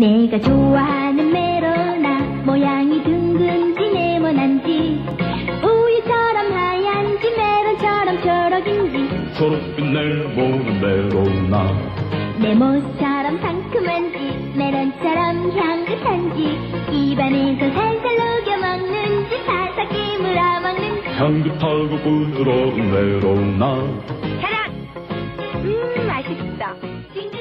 내가 좋아하는 메로나 모양이 둥근지 네모난지 우유처럼 하얀지 메론처럼 초록인지. 초록빛 네모는 메로나. 네모처럼 상큼한지 메론처럼 향긋한지 입안에서 살살 녹여 먹는지 바삭히 물어먹는지. 향긋하고 부드러운 메로나. 사랑! 음 맛있어 징글